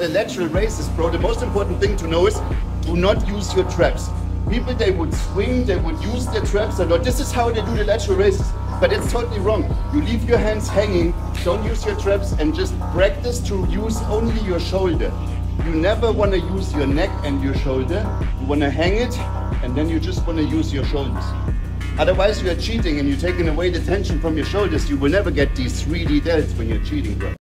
the lateral raises, bro, the most important thing to know is do not use your traps. People, they would swing, they would use their traps a lot. This is how they do the lateral raises. But it's totally wrong. You leave your hands hanging, don't use your traps, and just practice to use only your shoulder. You never want to use your neck and your shoulder. You want to hang it, and then you just want to use your shoulders. Otherwise, you are cheating and you're taking away the tension from your shoulders. You will never get these 3D delts when you're cheating, bro.